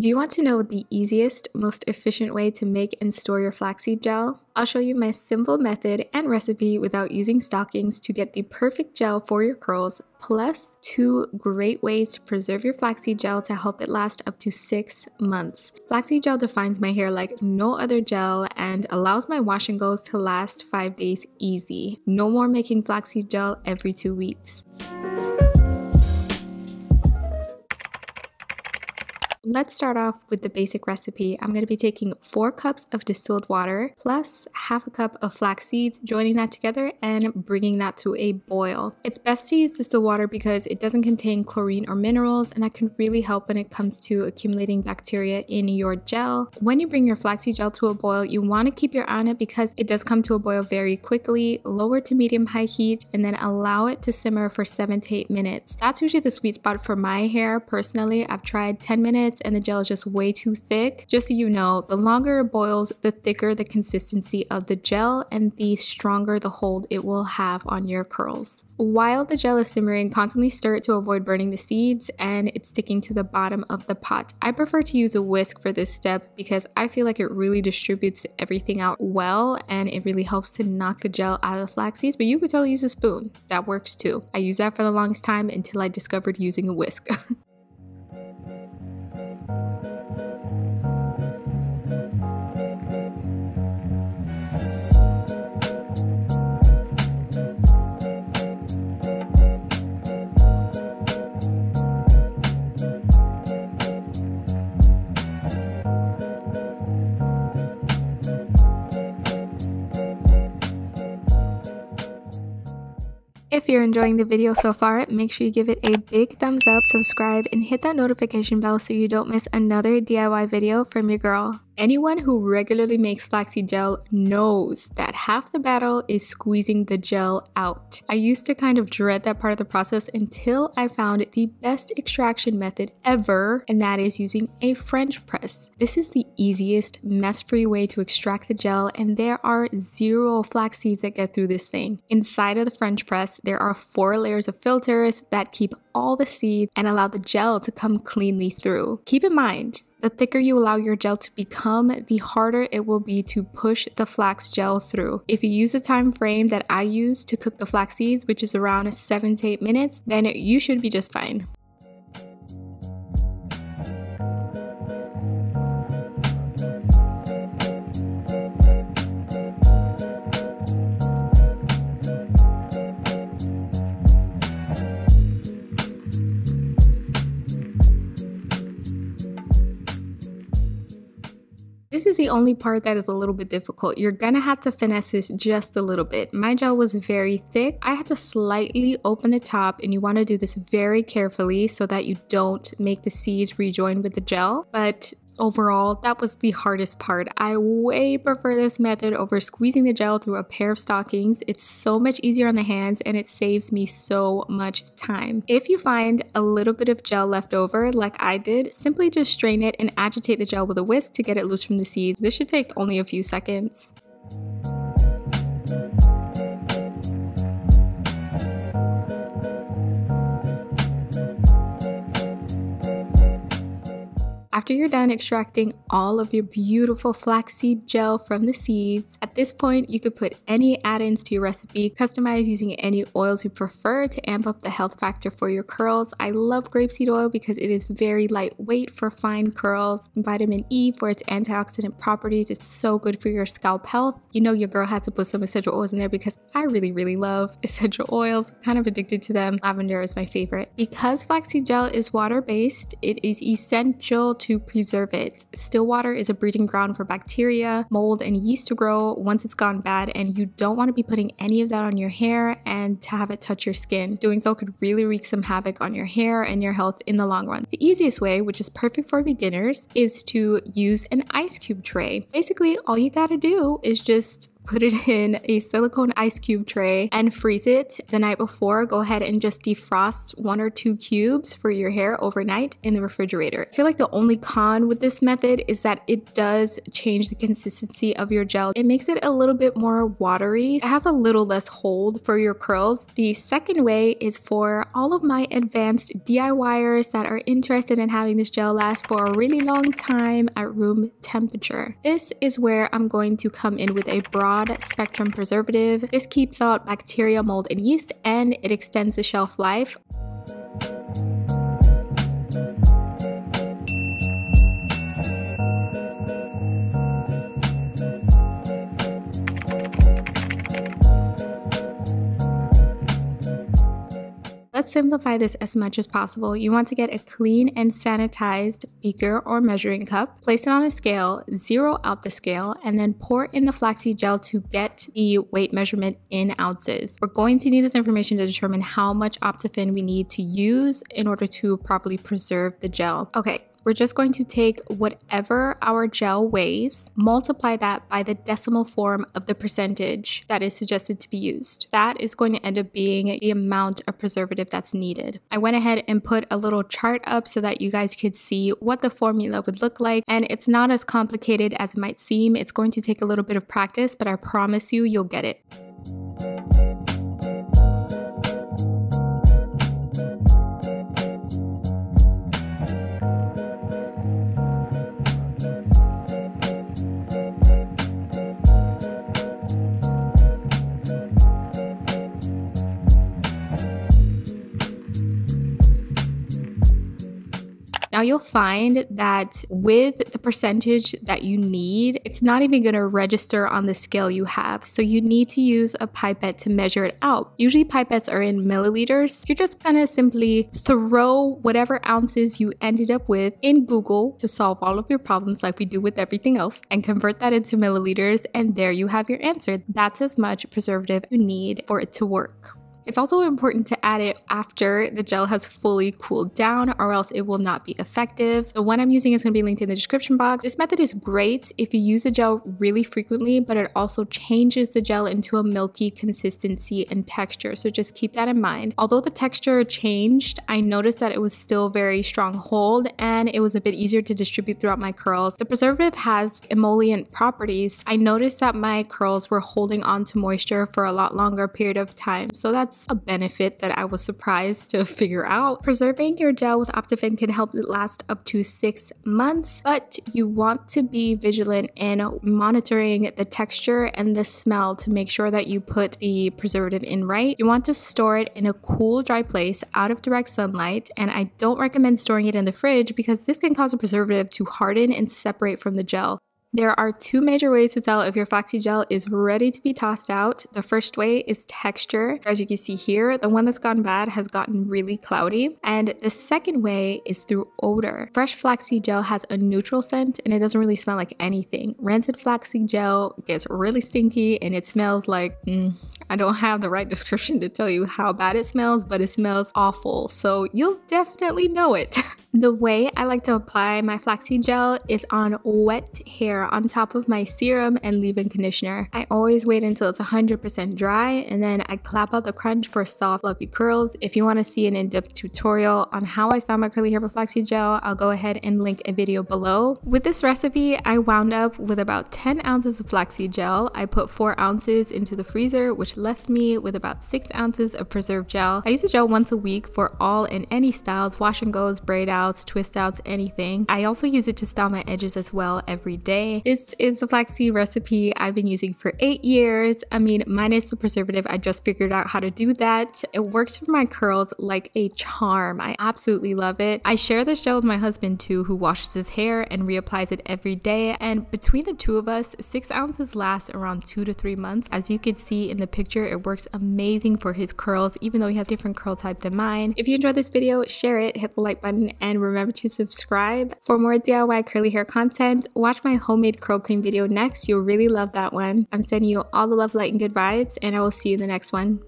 Do you want to know the easiest, most efficient way to make and store your flaxseed gel? I'll show you my simple method and recipe without using stockings to get the perfect gel for your curls, plus two great ways to preserve your flaxseed gel to help it last up to six months. Flaxseed gel defines my hair like no other gel and allows my wash and goes to last five days easy. No more making flaxseed gel every two weeks. Let's start off with the basic recipe. I'm going to be taking four cups of distilled water plus half a cup of flax seeds, joining that together and bringing that to a boil. It's best to use distilled water because it doesn't contain chlorine or minerals and that can really help when it comes to accumulating bacteria in your gel. When you bring your flaxseed gel to a boil, you want to keep your eye on it because it does come to a boil very quickly, lower to medium high heat, and then allow it to simmer for seven to eight minutes. That's usually the sweet spot for my hair. Personally, I've tried 10 minutes minutes and the gel is just way too thick. Just so you know, the longer it boils, the thicker the consistency of the gel and the stronger the hold it will have on your curls. While the gel is simmering, constantly stir it to avoid burning the seeds and it's sticking to the bottom of the pot. I prefer to use a whisk for this step because I feel like it really distributes everything out well and it really helps to knock the gel out of the flax seeds, but you could totally use a spoon. That works too. I used that for the longest time until I discovered using a whisk. If you're enjoying the video so far, make sure you give it a big thumbs up, subscribe, and hit that notification bell so you don't miss another DIY video from your girl. Anyone who regularly makes flaxseed gel knows that half the battle is squeezing the gel out. I used to kind of dread that part of the process until I found the best extraction method ever, and that is using a French press. This is the easiest, mess-free way to extract the gel, and there are zero flax seeds that get through this thing. Inside of the French press, there are four layers of filters that keep all the seeds and allow the gel to come cleanly through. Keep in mind, the thicker you allow your gel to become, the harder it will be to push the flax gel through. If you use the time frame that I use to cook the flax seeds, which is around 7 to 8 minutes, then you should be just fine. This is the only part that is a little bit difficult. You're gonna have to finesse this just a little bit. My gel was very thick. I had to slightly open the top and you wanna do this very carefully so that you don't make the seeds rejoin with the gel. But overall, that was the hardest part. I way prefer this method over squeezing the gel through a pair of stockings. It's so much easier on the hands and it saves me so much time. If you find a little bit of gel left over, like I did, simply just strain it and agitate the gel with a whisk to get it loose from the seeds. This should take only a few seconds. After you're done extracting all of your beautiful flaxseed gel from the seeds, at this point you could put any add-ins to your recipe, customize using any oils you prefer to amp up the health factor for your curls. I love grapeseed oil because it is very lightweight for fine curls. Vitamin E for its antioxidant properties. It's so good for your scalp health. You know your girl had to put some essential oils in there because I really, really love essential oils. Kind of addicted to them. Lavender is my favorite. Because flaxseed gel is water-based, it is essential to preserve it. Still water is a breeding ground for bacteria, mold, and yeast to grow once it's gone bad, and you don't want to be putting any of that on your hair and to have it touch your skin. Doing so could really wreak some havoc on your hair and your health in the long run. The easiest way, which is perfect for beginners, is to use an ice cube tray. Basically, all you gotta do is just put it in a silicone ice cube tray and freeze it the night before. Go ahead and just defrost one or two cubes for your hair overnight in the refrigerator. I feel like the only con with this method is that it does change the consistency of your gel. It makes it a little bit more watery. It has a little less hold for your curls. The second way is for all of my advanced DIYers that are interested in having this gel last for a really long time at room temperature. This is where I'm going to come in with a broad spectrum preservative. This keeps out bacteria, mold, and yeast, and it extends the shelf life Let's simplify this as much as possible. You want to get a clean and sanitized beaker or measuring cup, place it on a scale, zero out the scale, and then pour in the flaxseed gel to get the weight measurement in ounces. We're going to need this information to determine how much Optiphen we need to use in order to properly preserve the gel. Okay, we're just going to take whatever our gel weighs, multiply that by the decimal form of the percentage that is suggested to be used. That is going to end up being the amount of preservative that's needed. I went ahead and put a little chart up so that you guys could see what the formula would look like. And it's not as complicated as it might seem. It's going to take a little bit of practice, but I promise you, you'll get it. Now you'll find that with the percentage that you need, it's not even going to register on the scale you have. So you need to use a pipette to measure it out. Usually pipettes are in milliliters. You're just going to simply throw whatever ounces you ended up with in Google to solve all of your problems like we do with everything else and convert that into milliliters and there you have your answer. That's as much preservative you need for it to work. It's also important to add it after the gel has fully cooled down or else it will not be effective. The one I'm using is going to be linked in the description box. This method is great if you use the gel really frequently, but it also changes the gel into a milky consistency and texture. So just keep that in mind. Although the texture changed, I noticed that it was still very strong hold and it was a bit easier to distribute throughout my curls. The preservative has emollient properties. I noticed that my curls were holding on to moisture for a lot longer period of time. So that's a benefit that I was surprised to figure out. Preserving your gel with Optiphen can help it last up to six months, but you want to be vigilant in monitoring the texture and the smell to make sure that you put the preservative in right. You want to store it in a cool, dry place out of direct sunlight, and I don't recommend storing it in the fridge because this can cause a preservative to harden and separate from the gel. There are two major ways to tell if your flaxseed gel is ready to be tossed out. The first way is texture. As you can see here, the one that's gone bad has gotten really cloudy. And the second way is through odor. Fresh flaxseed gel has a neutral scent and it doesn't really smell like anything. Rancid flaxseed gel gets really stinky and it smells like, mm, I don't have the right description to tell you how bad it smells, but it smells awful. So you'll definitely know it. The way I like to apply my flaxseed gel is on wet hair on top of my serum and leave-in conditioner. I always wait until it's 100% dry and then I clap out the crunch for soft fluffy curls. If you want to see an in-depth tutorial on how I style my curly hair with flaxseed gel, I'll go ahead and link a video below. With this recipe, I wound up with about 10 ounces of flaxseed gel. I put 4 ounces into the freezer, which left me with about 6 ounces of preserved gel. I use the gel once a week for all and any styles, wash and goes, braid out, outs, twist outs, anything. I also use it to style my edges as well every day. This is the flaxseed recipe I've been using for eight years. I mean, minus the preservative, I just figured out how to do that. It works for my curls like a charm. I absolutely love it. I share this gel with my husband too, who washes his hair and reapplies it every day. And between the two of us, six ounces last around two to three months. As you can see in the picture, it works amazing for his curls, even though he has different curl type than mine. If you enjoyed this video, share it, hit the like button, and and remember to subscribe. For more DIY curly hair content, watch my homemade curl cream video next. You'll really love that one. I'm sending you all the love, light, and good vibes, and I will see you in the next one.